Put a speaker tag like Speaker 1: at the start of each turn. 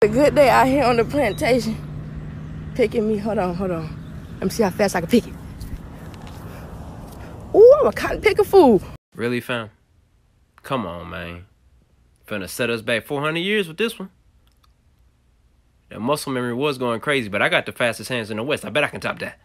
Speaker 1: A good day out here on the plantation. Picking me. Hold on, hold on. Let me see how fast I can pick it. Ooh, I'm a cotton picker fool.
Speaker 2: Really, fam? Come on, man. Finna set us back 400 years with this one. That muscle memory was going crazy, but I got the fastest hands in the West. I bet I can top that.